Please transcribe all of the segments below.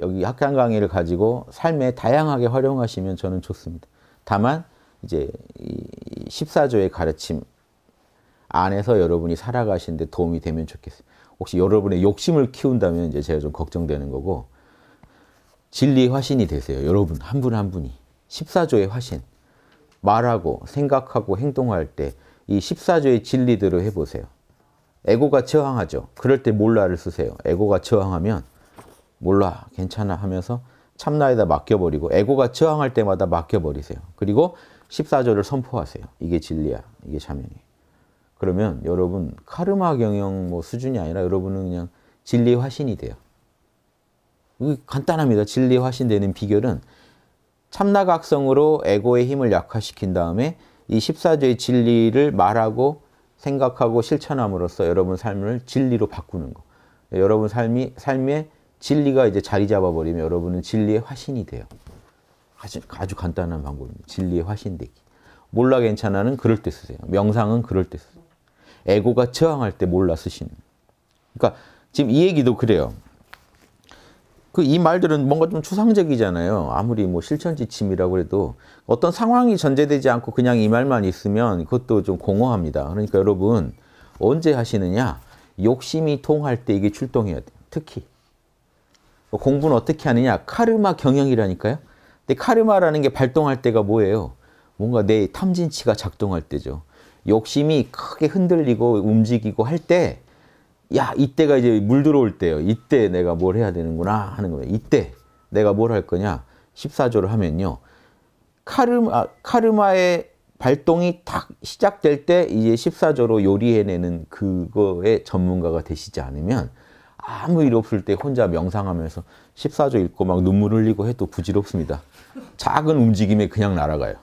여기 학교 강의를 가지고 삶에 다양하게 활용하시면 저는 좋습니다. 다만 이제 이 14조의 가르침 안에서 여러분이 살아가시는데 도움이 되면 좋겠어요. 혹시 여러분의 욕심을 키운다면 이제 제가 좀 걱정되는 거고 진리의 화신이 되세요. 여러분 한 분 한 분이 14조의 화신 말하고 생각하고 행동할 때 이 14조의 진리대로 해보세요. 에고가 저항하죠. 그럴 때 몰라를 쓰세요. 에고가 저항하면 몰라 괜찮아 하면서 참나에다 맡겨버리고 에고가 저항할 때마다 맡겨버리세요. 그리고 14조를 선포하세요. 이게 진리야. 이게 자명이에요. 그러면 여러분 카르마 경영 뭐 수준이 아니라 여러분은 그냥 진리의 화신이 돼요. 간단합니다. 진리의 화신 되는 비결은 참나각성으로 에고의 힘을 약화시킨 다음에 이 14조의 진리를 말하고 생각하고 실천함으로써 여러분 삶을 진리로 바꾸는 거. 여러분 삶이 삶에 진리가 이제 자리 잡아버리면 여러분은 진리의 화신이 돼요. 아주, 아주 간단한 방법입니다. 진리의 화신 되기. 몰라 괜찮아는 그럴 때 쓰세요. 명상은 그럴 때 쓰세요. 에고가 저항할 때 몰라 쓰시는. 그러니까 지금 이 얘기도 그래요. 그 이 말들은 뭔가 좀 추상적이잖아요. 아무리 뭐 실천 지침이라고 해도 어떤 상황이 전제되지 않고 그냥 이 말만 있으면 그것도 좀 공허합니다. 그러니까 여러분 언제 하시느냐? 욕심이 통할 때 이게 출동해야 돼요. 특히 공부는 어떻게 하느냐? 카르마 경영이라니까요. 근데 카르마라는 게 발동할 때가 뭐예요? 뭔가 내 탐진치가 작동할 때죠. 욕심이 크게 흔들리고 움직이고 할 때 야, 이때가 이제 물 들어올 때요. 이때 내가 뭘 해야 되는구나 하는 거예요. 이때 내가 뭘 할 거냐? 14조를 하면요. 카르마, 카르마의 발동이 딱 시작될 때 이제 14조로 요리해내는 그거의 전문가가 되시지 않으면 아무 일 없을 때 혼자 명상하면서 14조 읽고 막 눈물 흘리고 해도 부질없습니다. 작은 움직임에 그냥 날아가요.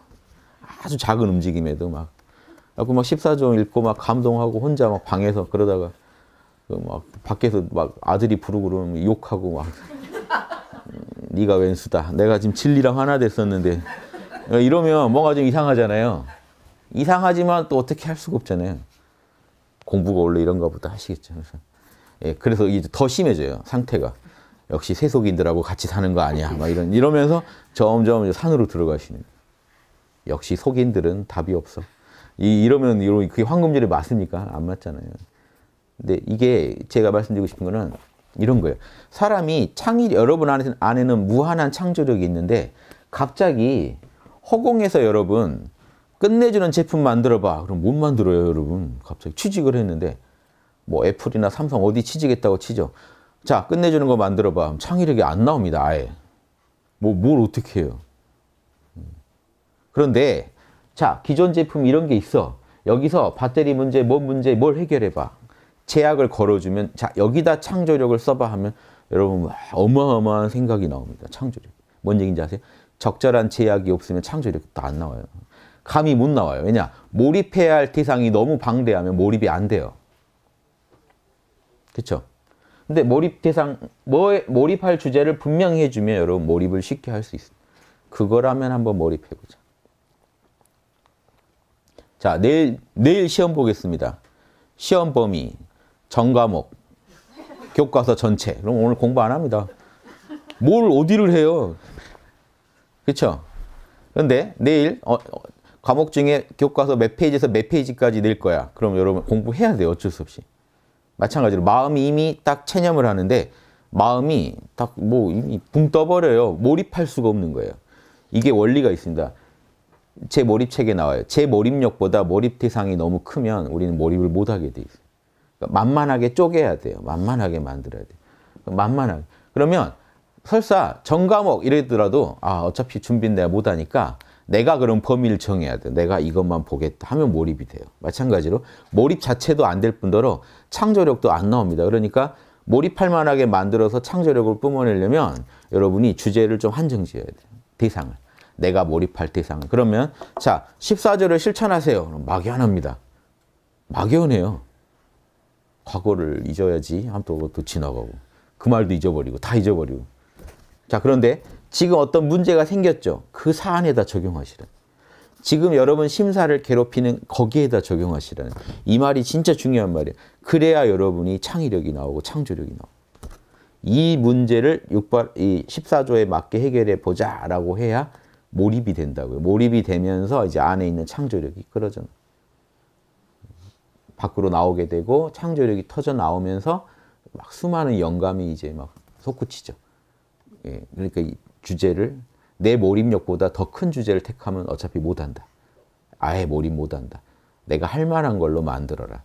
아주 작은 움직임에도 막. 그래고 막 14조 읽고 막 감동하고 혼자 막 방에서 그러다가 그 막 밖에서 막 아들이 부르고 그러면 욕하고 막 음, 네가 웬수다. 내가 지금 진리랑 하나 됐었는데 이러면 뭔가 좀 이상하잖아요. 이상하지만 또 어떻게 할 수가 없잖아요. 공부가 원래 이런가 보다 하시겠죠. 그래서, 예, 그래서 이제 더 심해져요. 상태가. 역시 세속인들하고 같이 사는 거 아니야. 막 이런 이러면서 점점 산으로 들어가시는. 역시 속인들은 답이 없어. 이, 이러면 이런 그게 황금줄에 맞습니까? 안 맞잖아요. 근데 이게 제가 말씀드리고 싶은 거는 이런 거예요. 사람이 창의 여러분 안에는 무한한 창조력이 있는데 갑자기 허공에서 여러분 끝내주는 제품 만들어봐. 그럼 못 만들어요, 여러분. 갑자기 취직을 했는데 뭐 애플이나 삼성 어디 취직했다고 치죠. 자, 끝내주는 거 만들어봐. 창의력이 안 나옵니다, 아예. 뭐, 뭘 어떻게 해요. 그런데, 자, 기존 제품 이런 게 있어. 여기서 배터리 문제, 뭔 문제, 뭘 해결해봐. 제약을 걸어주면 자 여기다 창조력을 써봐 하면 여러분 어마어마한 생각이 나옵니다. 창조력. 뭔 얘기인지 아세요? 적절한 제약이 없으면 창조력도 안 나와요. 감이 못 나와요. 왜냐? 몰입해야 할 대상이 너무 방대하면 몰입이 안 돼요. 그렇죠? 근데 몰입 대상, 뭐, 몰입할 주제를 분명히 해주면 여러분 몰입을 쉽게 할 수 있어요. 그거라면 한번 몰입해보자. 자, 내일, 내일 시험 보겠습니다. 시험 범위, 전 과목, 교과서 전체. 그럼 오늘 공부 안 합니다. 뭘 어디를 해요? 그렇죠? 그런데 내일 어, 어, 과목 중에 교과서 몇 페이지에서 몇 페이지까지 낼 거야. 그럼 여러분 공부해야 돼요. 어쩔 수 없이. 마찬가지로 마음이 이미 딱 체념을 하는데 마음이 딱 뭐 이미 붕 떠버려요. 몰입할 수가 없는 거예요. 이게 원리가 있습니다. 제 몰입책에 나와요. 제 몰입력보다 몰입 대상이 너무 크면 우리는 몰입을 못하게 돼 있어요. 그러니까 만만하게 쪼개야 돼요. 만만하게 만들어야 돼요. 만만하게. 그러면 설사 전과목 이랬더라도 아 어차피 준비는 내가 못하니까 내가 그럼 범위를 정해야 돼. 내가 이것만 보겠다 하면 몰입이 돼요. 마찬가지로 몰입 자체도 안 될 뿐더러 창조력도 안 나옵니다. 그러니까 몰입할 만하게 만들어서 창조력을 뿜어내려면 여러분이 주제를 좀 한정 지어야 돼요. 대상을. 내가 몰입할 대상을. 그러면 자 14절을 실천하세요. 막연합니다. 막연해요. 과거를 잊어야지 하면 또, 또 지나가고 그 말도 잊어버리고 다 잊어버리고 자 그런데 지금 어떤 문제가 생겼죠. 그 사안에다 적용하시라. 지금 여러분 심사를 괴롭히는 거기에다 적용하시라는 이 말이 진짜 중요한 말이에요. 그래야 여러분이 창의력이 나오고 창조력이 나오고 이 문제를 6발, 이 14조에 맞게 해결해 보자라고 해야 몰입이 된다고요. 몰입이 되면서 이제 안에 있는 창조력이 끌어져 밖으로 나오게 되고 창조력이 터져 나오면서 막 수많은 영감이 이제 막 솟구치죠. 예, 그러니까 이 주제를 내 몰입력보다 더 큰 주제를 택하면 어차피 못한다. 아예 몰입 못한다. 내가 할 만한 걸로 만들어라.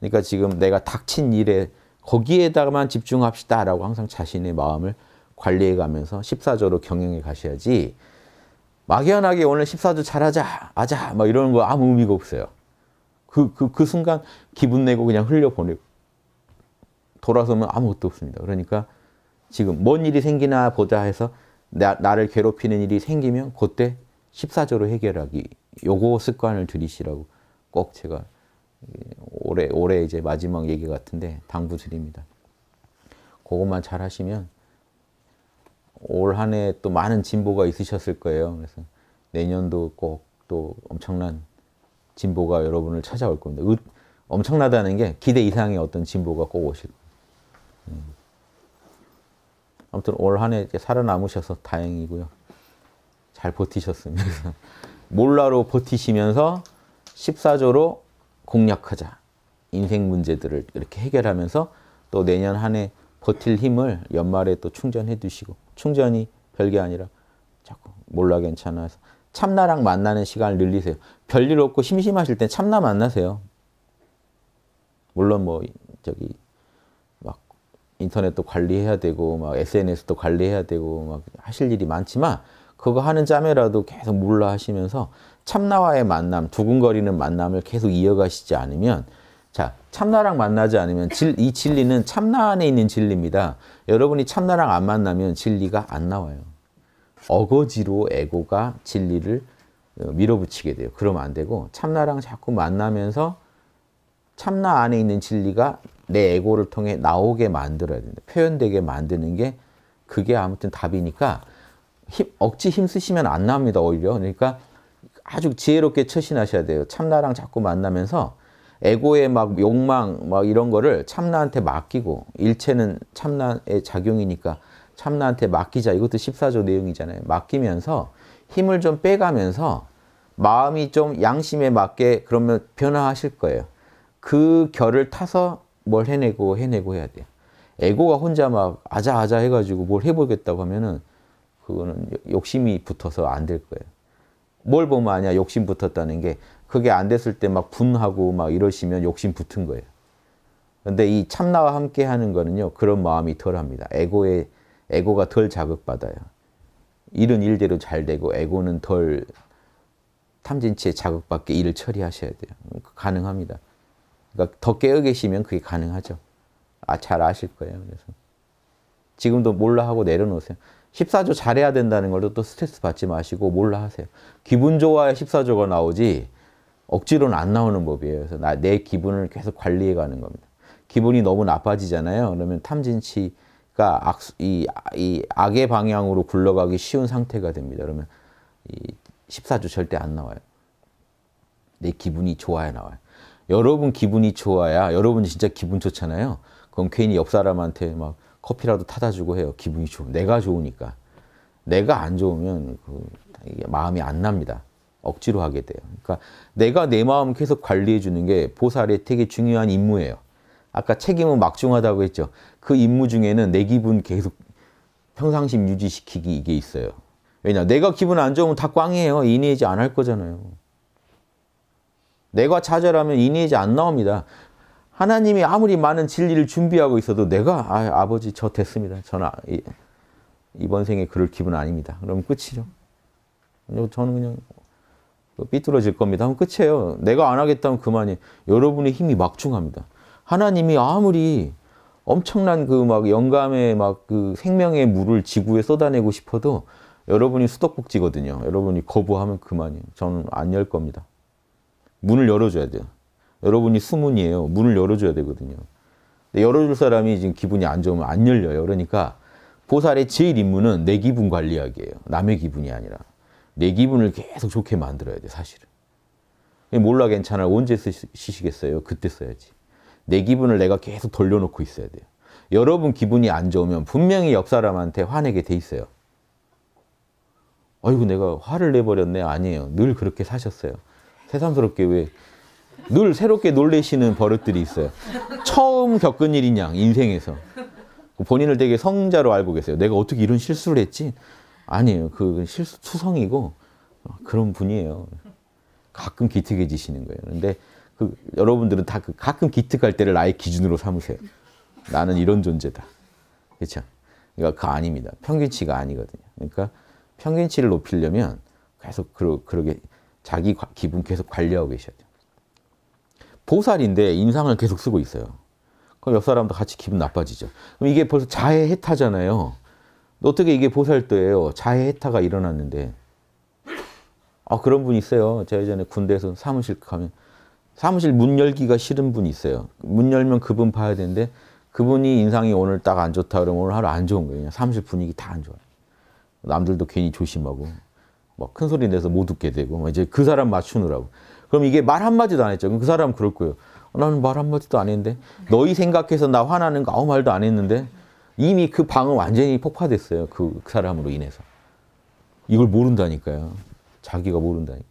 그러니까 지금 내가 닥친 일에 거기에다가만 집중합시다 라고 항상 자신의 마음을 관리해 가면서 14조로 경영해 가셔야지 막연하게 오늘 14조 잘하자, 하자, 막 이러는 거 아무 의미가 없어요. 그, 그, 그 순간 기분 내고 그냥 흘려보내고 돌아서면 아무것도 없습니다. 그러니까 지금 뭔 일이 생기나 보자 해서 나, 나를 괴롭히는 일이 생기면 그때 14조로 해결하기 요거 습관을 들이시라고 꼭 제가 올해 올해 이제 마지막 얘기 같은데 당부 드립니다. 그것만 잘 하시면 올 한 해 또 많은 진보가 있으셨을 거예요. 그래서 내년도 꼭 또 엄청난 진보가 여러분을 찾아올 겁니다. 으, 엄청나다는 게 기대 이상의 어떤 진보가 꼭 오실 거예요. 음. 아무튼 올 한 해 살아남으셔서 다행이고요. 잘 버티셨습니다. 몰라로 버티시면서 14조로 공략하자. 인생 문제들을 이렇게 해결하면서 또 내년 한 해 버틸 힘을 연말에 또 충전해 두시고 충전이 별게 아니라 자꾸 몰라 괜찮아서 참나랑 만나는 시간을 늘리세요. 별일 없고 심심하실 땐 참나 만나세요. 물론 뭐 저기 막 인터넷도 관리해야 되고 막 SNS도 관리해야 되고 막 하실 일이 많지만 그거 하는 짬에라도 계속 몰라 하시면서 참나와의 만남, 두근거리는 만남을 계속 이어가시지 않으면 자, 참나랑 만나지 않으면 질, 이 진리는 참나 안에 있는 진리입니다. 여러분이 참나랑 안 만나면 진리가 안 나와요. 어거지로 에고가 진리를 어, 밀어붙이게 돼요. 그러면 안 되고 참나랑 자꾸 만나면서 참나 안에 있는 진리가 내 에고를 통해 나오게 만들어야 된다. 표현되게 만드는 게 그게 아무튼 답이니까 힘, 억지 힘 쓰시면 안 나옵니다. 오히려. 그러니까 아주 지혜롭게 처신하셔야 돼요. 참나랑 자꾸 만나면서 에고의 막 욕망 막 이런 거를 참나한테 맡기고 일체는 참나의 작용이니까 참나한테 맡기자. 이것도 14조 내용이잖아요. 맡기면서 힘을 좀 빼가면서 마음이 좀 양심에 맞게 그러면 변화하실 거예요. 그 결을 타서 뭘 해내고 해내고 해야 돼요. 에고가 혼자 막 아자아자 해가지고 뭘 해보겠다고 하면은 그거는 욕심이 붙어서 안 될 거예요. 뭘 보면 아냐 욕심 붙었다는 게 그게 안 됐을 때 막 분하고 막 이러시면 욕심 붙은 거예요. 근데 이 참나와 함께 하는 거는요, 그런 마음이 덜 합니다. 에고의, 에고가 덜 자극받아요. 일은 일대로 잘 되고, 에고는 덜 탐진치에 자극받게 일을 처리하셔야 돼요. 가능합니다. 그러니까 더 깨어 계시면 그게 가능하죠. 아, 잘 아실 거예요. 그래서. 지금도 몰라 하고 내려놓으세요. 14조 잘해야 된다는 걸로 또 스트레스 받지 마시고 몰라 하세요. 기분 좋아야 14조가 나오지 억지로는 안 나오는 법이에요. 그래서 나, 내 기분을 계속 관리해 가는 겁니다. 기분이 너무 나빠지잖아요. 그러면 탐진치가 악, 이, 이 악의 방향으로 굴러가기 쉬운 상태가 됩니다. 그러면 이 14조 절대 안 나와요. 내 기분이 좋아야 나와요. 여러분 기분이 좋아야 여러분 진짜 기분 좋잖아요. 그럼 괜히 옆 사람한테 막 커피라도 타다 주고 해요. 기분이 좋 내가 좋으니까. 내가 안 좋으면 그 마음이 안 납니다. 억지로 하게 돼요. 그러니까 내가 내 마음 계속 관리해 주는 게 보살의 되게 중요한 임무예요. 아까 책임은 막중하다고 했죠. 그 임무 중에는 내 기분 계속 평상심 유지시키기 이게 있어요. 왜냐, 내가 기분 안 좋으면 다 꽝이에요. 인내지 안 할 거잖아요. 내가 좌절하면 인내지 안 나옵니다. 하나님이 아무리 많은 진리를 준비하고 있어도 내가 아, 아버지 저 됐습니다. 저는 아, 이번 생에 그럴 기분 아닙니다. 그럼 끝이죠. 저는 그냥 삐뚤어질 겁니다. 하면 끝이에요. 내가 안 하겠다면 그만이. 여러분의 힘이 막중합니다. 하나님이 아무리 엄청난 그 막 영감의 막 그 생명의 물을 지구에 쏟아내고 싶어도 여러분이 수도꼭지거든요. 여러분이 거부하면 그만이에요. 저는 안 열 겁니다. 문을 열어줘야 돼요. 여러분이 수문이에요. 문을 열어줘야 되거든요. 열어줄 사람이 지금 기분이 안 좋으면 안 열려요. 그러니까 보살의 제일 임무는 내 기분 관리하기예요. 남의 기분이 아니라. 내 기분을 계속 좋게 만들어야 돼, 사실은. 몰라 괜찮아. 언제 쓰시겠어요? 그때 써야지. 내 기분을 내가 계속 돌려놓고 있어야 돼요. 여러분 기분이 안 좋으면 분명히 옆 사람한테 화내게 돼 있어요. 아이고 내가 화를 내버렸네. 아니에요. 늘 그렇게 사셨어요. 새삼스럽게 왜 늘 새롭게 놀래시는 버릇들이 있어요. 처음 겪은 일이냐 인생에서. 본인을 되게 성자로 알고 계세요. 내가 어떻게 이런 실수를 했지? 아니에요. 그 실수 투성이고 그런 분이에요. 가끔 기특해지시는 거예요. 근데 그 여러분들은 다 그 가끔 기특할 때를 나의 기준으로 삼으세요. 나는 이런 존재다. 그렇죠? 그러니까 그 아닙니다. 평균치가 아니거든요. 그러니까 평균치를 높이려면 계속 그러, 그러게 자기 기분 계속 관리하고 계셔야 돼요. 보살인데 인상을 계속 쓰고 있어요. 그럼 옆 사람도 같이 기분 나빠지죠. 그럼 이게 벌써 자해 해타잖아요. 어떻게 이게 보살도예요? 자해 해타가 일어났는데. 아, 그런 분 있어요. 제가 예전에 군대에서 사무실 가면 사무실 문 열기가 싫은 분이 있어요. 문 열면 그분 봐야 되는데 그분이 인상이 오늘 딱 안 좋다 그러면 오늘 하루 안 좋은 거예요. 사무실 분위기 다 안 좋아요. 남들도 괜히 조심하고 막 큰 소리 내서 못 웃게 되고 이제 그 사람 맞추느라고. 그럼 이게 말 한마디도 안 했죠. 그 사람 그럴 거예요. 나는 말 한마디도 안 했는데 너희 생각해서 나 화나는 거 아무 말도 안 했는데 이미 그 방은 완전히 폭파됐어요. 그, 그 사람으로 인해서. 이걸 모른다니까요. 자기가 모른다니까.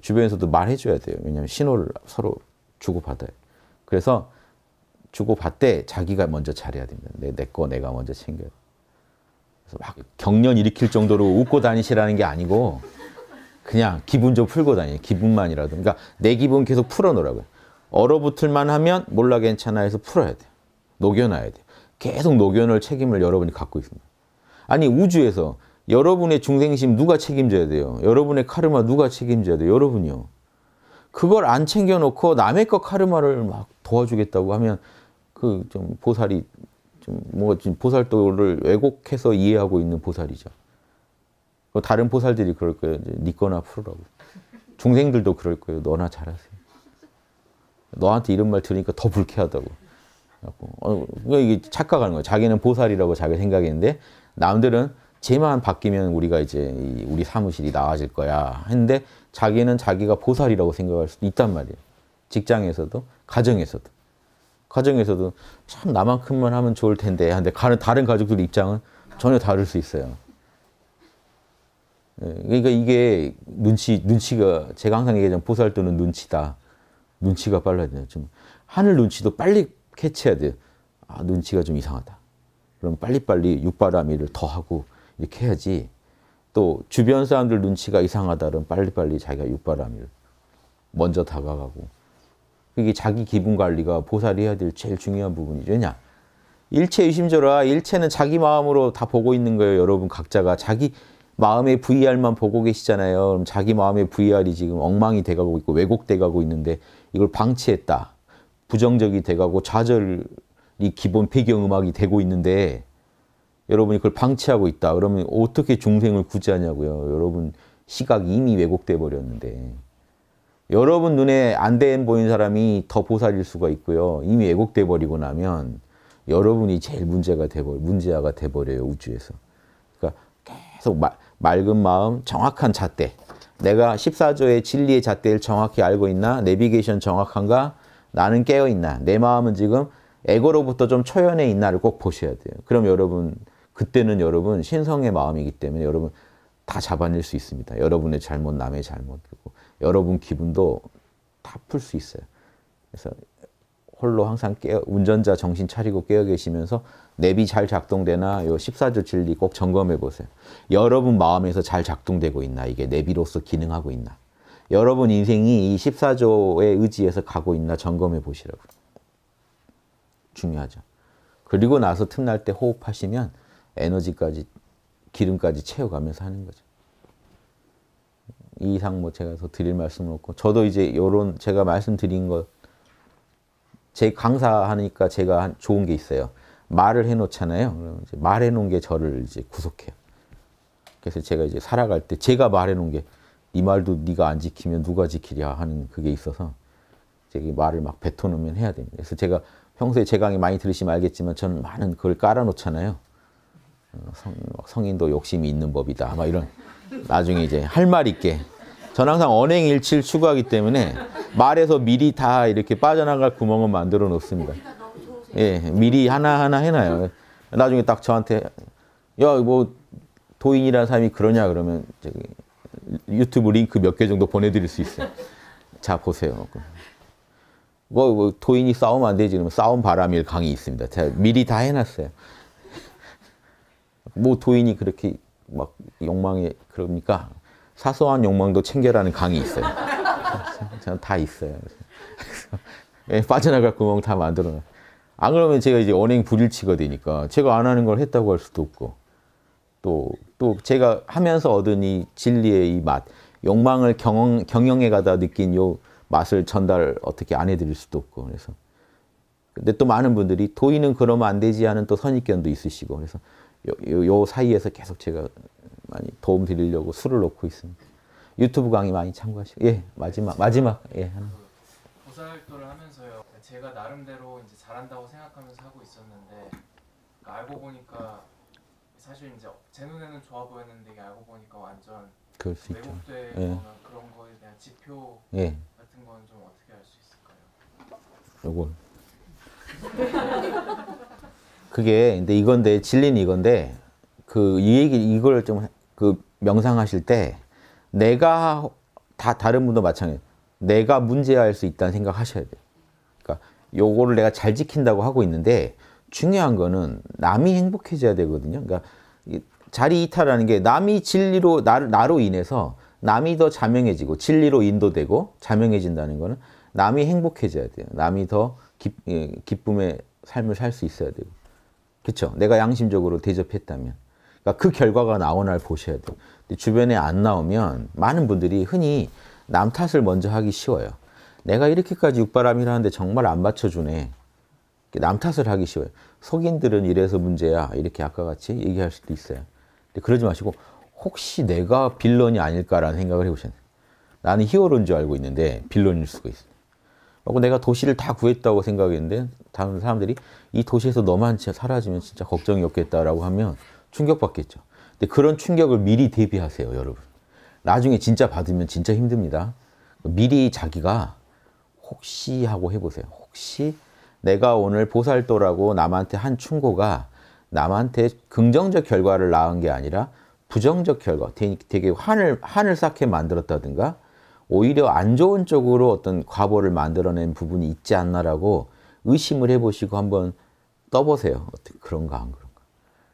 주변에서도 말해줘야 돼요. 왜냐하면 신호를 서로 주고받아요. 그래서 주고받되 자기가 먼저 잘해야 됩니다. 내, 내 거 내가 먼저 챙겨야 돼. 그래서 막 경련 일으킬 정도로 웃고 다니시라는 게 아니고 그냥 기분 좀 풀고 다니요 기분만이라도. 그러니까 내 기분 계속 풀어놓으라고요. 얼어붙을만 하면 몰라 괜찮아 해서 풀어야 돼요. 녹여놔야 돼요. 계속 녹여놓을 책임을 여러분이 갖고 있습니다. 아니 우주에서 여러분의 중생심 누가 책임져야 돼요? 여러분의 카르마 누가 책임져야 돼요? 여러분이요. 그걸 안 챙겨놓고 남의 거 카르마를 막 도와주겠다고 하면 그 좀 보살이 좀뭐 보살도를 왜곡해서 이해하고 있는 보살이죠. 다른 보살들이 그럴 거예요. 네 거나 풀으라고. 중생들도 그럴 거예요. 너나 잘하세요. 너한테 이런 말 들으니까 더 불쾌하다고. 어, 이게 착각하는 거예요. 자기는 보살이라고 자기 생각했는데 남들은 쟤만 바뀌면 우리가 이제 우리 사무실이 나아질 거야 했는데 자기는 자기가 보살이라고 생각할 수도 있단 말이에요. 직장에서도 가정에서도 가정에서도 참 나만큼만 하면 좋을 텐데 하는데 다른 가족들 입장은 전혀 다를 수 있어요. 예, 그러니까 이게 눈치 눈치가 제가 항상 얘기하잖아요. 보살도는 눈치다. 눈치가 빨라야 돼요. 좀 하늘 눈치도 빨리 캐치해야 돼요. 아 눈치가 좀 이상하다. 그럼 빨리빨리 육바라밀을 더 하고 이렇게 해야지. 또 주변 사람들 눈치가 이상하다 그러면 빨리빨리 자기가 육바라밀 먼저 다가가고. 이게 자기 기분 관리가 보살이 해야 될 제일 중요한 부분이죠. 왜냐? 일체 유심조라 일체는 자기 마음으로 다 보고 있는 거예요. 여러분 각자가 자기 마음의 VR만 보고 계시잖아요. 그럼 자기 마음의 VR이 지금 엉망이 돼가고 있고 왜곡돼가고 있는데 이걸 방치했다. 부정적이 돼가고 좌절이 기본 배경음악이 되고 있는데 여러분이 그걸 방치하고 있다. 그러면 어떻게 중생을 구제하냐고요. 여러분 시각이 이미 왜곡돼 버렸는데 여러분 눈에 안된 보인 사람이 더 보살일 수가 있고요. 이미 왜곡돼 버리고 나면 여러분이 제일 문제가 돼버 문제아가 돼버려요 우주에서. 그러니까 계속 마, 맑은 마음, 정확한 잣대. 내가 14조의 진리의 잣대를 정확히 알고 있나? 내비게이션 정확한가? 나는 깨어 있나? 내 마음은 지금 에고로부터 좀 초연해 있나를 꼭 보셔야 돼요. 그럼 여러분 그때는 여러분 신성의 마음이기 때문에 여러분 다 잡아낼 수 있습니다. 여러분의 잘못, 남의 잘못, 그리고 여러분 기분도 다 풀 수 있어요. 그래서 홀로 항상 깨어, 운전자 정신 차리고 깨어 계시면서 뇌비 잘 작동되나 요 14조 진리 꼭 점검해 보세요. 여러분 마음에서 잘 작동되고 있나 이게 뇌비로서 기능하고 있나 여러분 인생이 이 14조의 의지에서 가고 있나 점검해 보시라고 중요하죠. 그리고 나서 틈날 때 호흡하시면 에너지까지 기름까지 채워가면서 하는 거죠. 이 이상 뭐 제가 더 드릴 말씀은 없고 저도 이제 요런 제가 말씀드린 것 제 강사하니까 제가 좋은 게 있어요. 말을 해놓잖아요. 말해놓은 게 저를 이제 구속해요. 그래서 제가 이제 살아갈 때 제가 말해놓은 게네 말도 네가 안 지키면 누가 지키랴 하는 그게 있어서 제가 말을 막 뱉어놓으면 해야 됩니다. 그래서 제가 평소에 제 강의 많이 들으시면 알겠지만 저는 많은 그걸 깔아놓잖아요. 어, 성, 성인도 욕심이 있는 법이다. 막 이런 나중에 이제 할 말 있게 저는 항상 언행일치를 추구하기 때문에 말에서 미리 다 이렇게 빠져나갈 구멍을 만들어 놓습니다. 예, 미리 하나하나 해놔요. 나중에 딱 저한테 야, 뭐 도인이라는 사람이 그러냐 그러면 저기 유튜브 링크 몇 개 정도 보내드릴 수 있어요. 자 보세요. 뭐, 뭐 도인이 싸우면 안 되지 그러면 싸움 바람일 강의 있습니다. 제가 미리 다 해놨어요. 뭐 도인이 그렇게 막 욕망에 그럽니까? 사소한 욕망도 챙겨라는 강의 있어요. 저는 다 있어요. 예, 빠져나갈 구멍 다 만들어. 안 그러면 제가 이제 언행 불일치가 되니까 제가 안 하는 걸 했다고 할 수도 없고 또, 또 제가 하면서 얻은 이 진리의 이 맛, 욕망을 경영, 경영해 가다 느낀 요 맛을 전달 어떻게 안 해드릴 수도 없고 그래서 근데 또 많은 분들이 도인은 그러면 안 되지 하는 또 선입견도 있으시고 그래서 요, 요, 요 사이에서 계속 제가 많이 도움 드리려고 수를 놓고 있습니다. 유튜브 강의 많이 참고하시고 예 마지막 마지막 예 하나. 보살도를 하면서요 제가 나름대로 이제 잘한다고 생각하면서 하고 있었는데 그러니까 알고 보니까 사실 이제 제 눈에는 좋아 보였는데 이게 알고 보니까 완전 그럴 수 있죠. 왜곡되거나 예. 그런 거에 대한 지표 예 같은 건 좀 어떻게 할수 있을까요? 요걸 그게 근데 이건데 진리는 이건데 그 이 얘기 이걸 좀 그 명상하실 때 내가 다 다른 분도 마찬가지 내가 문제할 수 있다는 생각하셔야 돼요. 그러니까 요거를 내가 잘 지킨다고 하고 있는데 중요한 거는 남이 행복해져야 되거든요. 그러니까 이 자리 이탈하는 게 남이 진리로 나를 나로 인해서 남이 더 자명해지고 진리로 인도되고 자명해진다는 거는 남이 행복해져야 돼요. 남이 더 기, 예, 기쁨의 삶을 살 수 있어야 되고. 그렇죠? 내가 양심적으로 대접했다면. 그러니까 그 결과가 나오는 날 보셔야 돼요. 근데 주변에 안 나오면 많은 분들이 흔히 남 탓을 먼저 하기 쉬워요. 내가 이렇게까지 육바람이라 하는데 정말 안 받쳐주네. 남 탓을 하기 쉬워요. 속인들은 이래서 문제야. 이렇게 아까 같이 얘기할 수도 있어요. 근데 그러지 마시고 혹시 내가 빌런이 아닐까라는 생각을 해보셔야. 나는 히어로인 줄 알고 있는데 빌런일 수가. 그리고 내가 도시를 다 구했다고 생각했는데 다른 사람들이 이 도시에서 너만 진짜 사라지면 진짜 걱정이 없겠다라고 하면 충격받겠죠. 근데 그런 충격을 미리 대비하세요, 여러분. 나중에 진짜 받으면 진짜 힘듭니다. 미리 자기가 혹시 하고 해보세요. 혹시 내가 오늘 보살도라고 남한테 한 충고가 남한테 긍정적 결과를 낳은 게 아니라 부정적 결과, 되게 한을, 한을 쌓게 만들었다든가 오히려 안 좋은 쪽으로 어떤 과보를 만들어낸 부분이 있지 않나라고 의심을 해보시고 한번 떠보세요. 어떻게 그런가 안 그런가.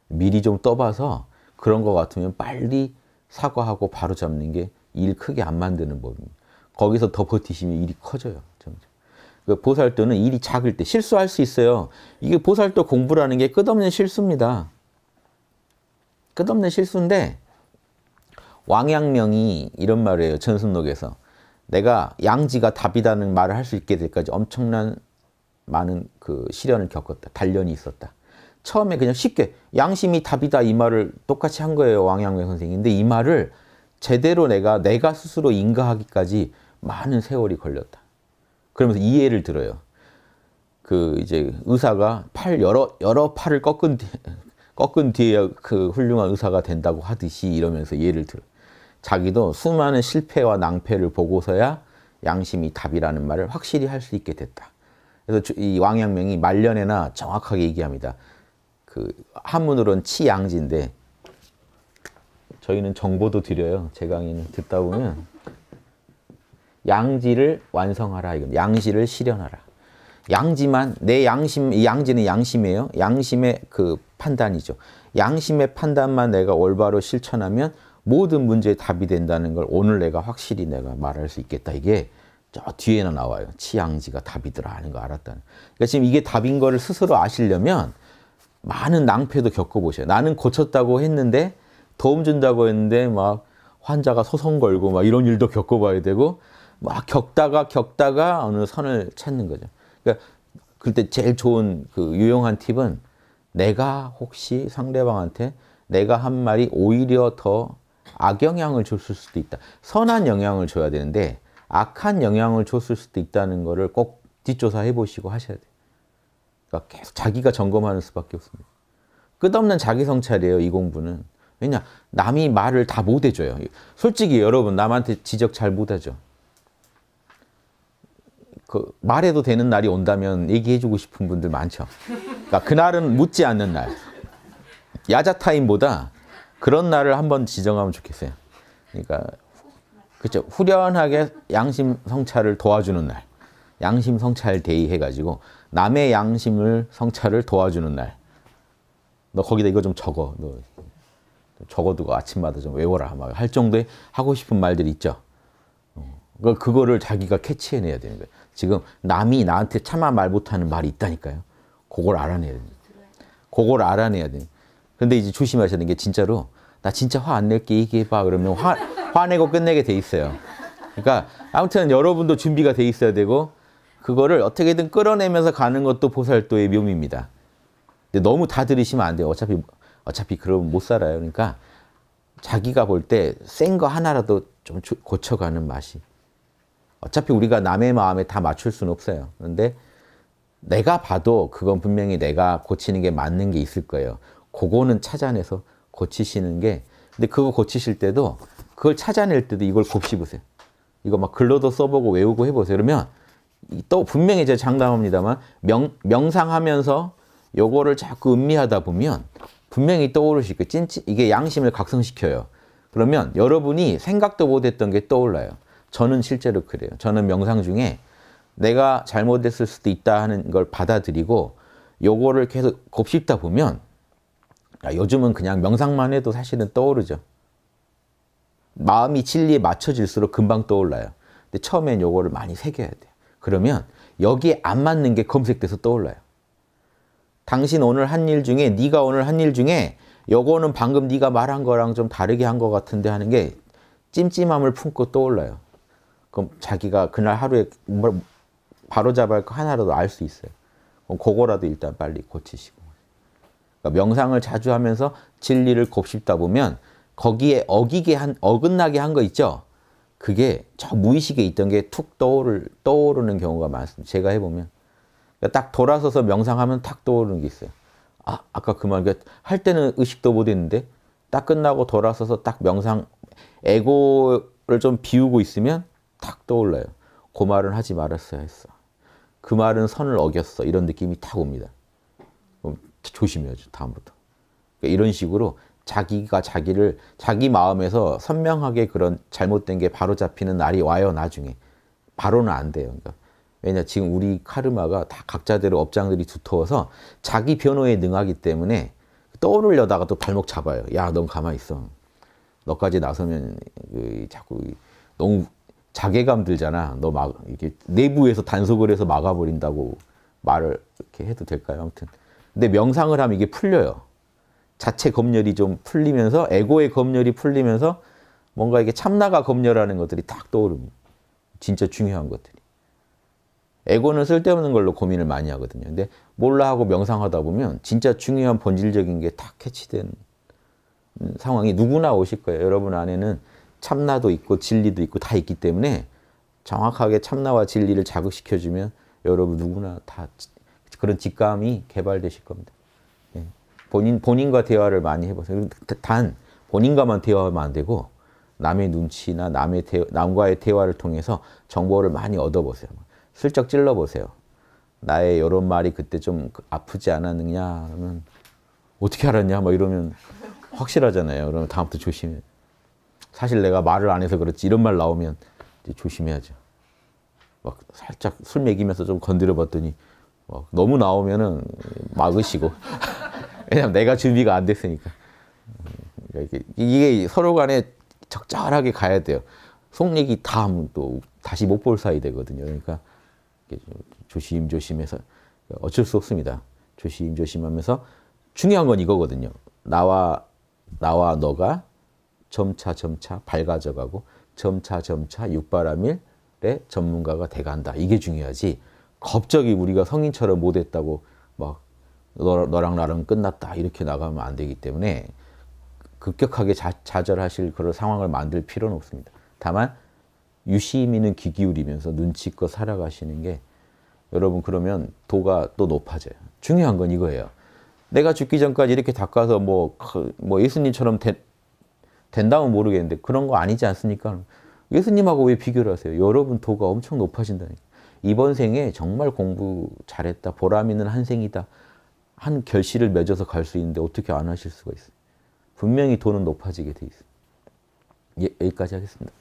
미리 좀 떠봐서 그런 것 같으면 빨리 사과하고 바로 잡는 게 일 크게 안 만드는 법입니다. 거기서 더 버티시면 일이 커져요. 점점. 그 보살도는 일이 작을 때 실수할 수 있어요. 이게 보살도 공부라는 게 끝없는 실수입니다. 끝없는 실수인데 왕양명이 이런 말을 해요. 전순록에서. 내가 양지가 답이다는 말을 할 수 있게 될 까지 엄청난 많은 그 시련을 겪었다. 단련이 있었다. 처음에 그냥 쉽게 양심이 답이다 이 말을 똑같이 한 거예요. 왕양명 선생님. 근데 이 말을 제대로 내가 내가 스스로 인가하기까지 많은 세월이 걸렸다. 그러면서 이해를 들어요. 그 이제 의사가 팔 여러 여러 팔을 꺾은 뒤, 꺾은 뒤에 그 훌륭한 의사가 된다고 하듯이 이러면서 예를 들어. 자기도 수많은 실패와 낭패를 보고서야 양심이 답이라는 말을 확실히 할 수 있게 됐다. 그래서 이 왕양명이 말년에나 정확하게 얘기합니다. 그 한문으로는 치양지인데 저희는 정보도 드려요. 제 강의는 듣다 보면 양지를 완성하라 이거 양지를 실현하라. 양지만 내 양심 이 양지는 양심이에요. 양심의 그 판단이죠. 양심의 판단만 내가 올바로 실천하면 모든 문제의 답이 된다는 걸 오늘 내가 확실히 내가 말할 수 있겠다. 이게 저 뒤에는 나와요. 치양지가 답이더라 하는 거 알았다는. 그러니까 지금 이게 답인 거를 스스로 아시려면 많은 낭패도 겪어보셔요. 나는 고쳤다고 했는데 도움 준다고 했는데 막 환자가 소송 걸고 막 이런 일도 겪어봐야 되고 막 겪다가 겪다가 어느 선을 찾는 거죠. 그러니까 그때 제일 좋은 그 유용한 팁은 내가 혹시 상대방한테 내가 한 말이 오히려 더 악영향을 줬을 수도 있다. 선한 영향을 줘야 되는데 악한 영향을 줬을 수도 있다는 거를 꼭 뒷조사해 보시고 하셔야 돼요. 그러니까 계속 자기가 점검하는 수밖에 없습니다. 끝없는 자기 성찰이에요, 이 공부는. 왜냐 남이 말을 다 못 해줘요. 솔직히 여러분 남한테 지적 잘 못 하죠. 그 말해도 되는 날이 온다면 얘기해주고 싶은 분들 많죠. 그러니까 그날은 묻지 않는 날. 야자 타임보다 그런 날을 한번 지정하면 좋겠어요. 그러니까 그렇죠. 후련하게 양심 성찰을 도와주는 날. 양심 성찰 day 해가지고 남의 양심을 성찰을 도와주는 날. 너 거기다 이거 좀 적어. 너 적어두고 아침마다 좀 외워라. 막 할 정도의 하고 싶은 말들이 있죠. 어, 그 그거를 자기가 캐치해내야 되는 거예요. 지금 남이 나한테 차마 말 못하는 말이 있다니까요. 그걸 알아내야 돼요. 그걸 알아내야 돼요. 근데 이제 조심하셔야 되는 게 진짜로 나 진짜 화 안 낼게 얘기해봐 그러면 화, 화내고 끝내게 돼 있어요. 그러니까 아무튼 여러분도 준비가 돼 있어야 되고 그거를 어떻게든 끌어내면서 가는 것도 보살도의 묘미입니다. 근데 너무 다 들으시면 안 돼요. 어차피 어차피 그러면 못 살아요. 그러니까 자기가 볼 때 센 거 하나라도 좀 고쳐가는 맛이. 어차피 우리가 남의 마음에 다 맞출 수는 없어요. 그런데 내가 봐도 그건 분명히 내가 고치는 게 맞는 게 있을 거예요. 그거는 찾아내서 고치시는 게 근데 그거 고치실 때도 그걸 찾아낼 때도 이걸 곱씹으세요. 이거 막 글로도 써보고 외우고 해보세요. 그러면 또 분명히 제가 장담합니다만 명, 명상하면서 요거를 자꾸 음미하다 보면 분명히 떠오르실 거예요. 찐찐 이게 양심을 각성시켜요. 그러면 여러분이 생각도 못했던 게 떠올라요. 저는 실제로 그래요. 저는 명상 중에 내가 잘못했을 수도 있다 하는 걸 받아들이고 요거를 계속 곱씹다 보면 야, 요즘은 그냥 명상만 해도 사실은 떠오르죠. 마음이 진리에 맞춰질수록 금방 떠올라요. 근데 처음엔 요거를 많이 새겨야 돼요. 그러면 여기에 안 맞는 게 검색돼서 떠올라요. 당신 오늘 한 일 중에 네가 오늘 한 일 중에 요거는 방금 네가 말한 거랑 좀 다르게 한 것 같은데 하는 게 찜찜함을 품고 떠올라요. 그럼 자기가 그날 하루에 뭘 바로 잡아야 할 거 하나라도 알 수 있어요. 그럼 그거라도 일단 빨리 고치시고. 그러니까 명상을 자주 하면서 진리를 곱씹다 보면 거기에 어기게 한 어긋나게 한 거 있죠. 그게 저 무의식에 있던 게 툭 떠오를 떠오르는 경우가 많습니다. 제가 해보면 그러니까 딱 돌아서서 명상하면 탁 떠오르는 게 있어요. 아 아까 그 말, 그러니까 할 때는 의식도 못했는데 딱 끝나고 돌아서서 딱 명상 에고를 좀 비우고 있으면 탁 떠올라요. 그 말은 하지 말았어야 했어. 그 말은 선을 어겼어. 이런 느낌이 탁 옵니다. 조심해야죠. 다음부터. 그러니까 이런 식으로 자기가 자기를 자기 마음에서 선명하게 그런 잘못된 게 바로 잡히는 날이 와요. 나중에. 바로는 안 돼요. 그러니까 왜냐 지금 우리 카르마가 다 각자대로 업장들이 두터워서 자기 변호에 능하기 때문에 떠오르려다가 또 발목 잡아요. 야, 넌 가만히 있어. 너까지 나서면 그 자꾸 너무 자괴감 들잖아. 너 막 이게 내부에서 단속을 해서 막아버린다고 말을 이렇게 해도 될까요? 아무튼. 근데 명상을 하면 이게 풀려요. 자체 검열이 좀 풀리면서 에고의 검열이 풀리면서 뭔가 이게 참나가 검열하는 것들이 딱 떠오릅니다. 진짜 중요한 것들이. 에고는 쓸데없는 걸로 고민을 많이 하거든요. 근데 몰라 하고 명상하다 보면 진짜 중요한 본질적인 게 딱 캐치된 상황이 누구나 오실 거예요. 여러분 안에는 참나도 있고 진리도 있고 다 있기 때문에 정확하게 참나와 진리를 자극시켜주면 여러분 누구나 다 그런 직감이 개발되실 겁니다. 예. 본인, 본인과 대화를 많이 해보세요. 단, 본인과만 대화하면 안 되고, 남의 눈치나 남의 대, 남과의 대화를 통해서 정보를 많이 얻어보세요. 슬쩍 찔러보세요. 나의 이런 말이 그때 좀 아프지 않았느냐, 그러면 어떻게 알았냐, 뭐 이러면 확실하잖아요. 그러면 다음부터 조심해. 사실 내가 말을 안 해서 그렇지 이런 말 나오면 조심해야죠. 막 살짝 술 먹이면서 좀 건드려 봤더니 너무 나오면은 막으시고 왜냐면 내가 준비가 안 됐으니까 그러니까 이게 서로 간에 적절하게 가야 돼요. 속 얘기 다 하면 또 다시 못 볼 사이 되거든요. 그러니까 조심조심해서 어쩔 수 없습니다. 조심조심하면서 중요한 건 이거거든요. 나와 나와 너가 점차 점차 밝아져가고 점차 점차 육바라밀의 전문가가 돼간다. 이게 중요하지. 갑자기 우리가 성인처럼 못했다고 막 너, 너랑 나랑 끝났다 이렇게 나가면 안 되기 때문에 급격하게 자, 좌절하실 그런 상황을 만들 필요는 없습니다. 다만 유시민은 귀 기울이면서 눈치껏 살아가시는 게 여러분 그러면 도가 또 높아져요. 중요한 건 이거예요. 내가 죽기 전까지 이렇게 닦아서 뭐, 그, 뭐 예수님처럼 되, 된다면 모르겠는데 그런 거 아니지 않습니까? 예수님하고 왜 비교를 하세요? 여러분 도가 엄청 높아진다니까. 이번 생에 정말 공부 잘했다, 보람 있는 한 생이다, 한 결실을 맺어서 갈 수 있는데 어떻게 안 하실 수가 있어요? 분명히 도는 높아지게 돼 있어요. 예, 여기까지 하겠습니다.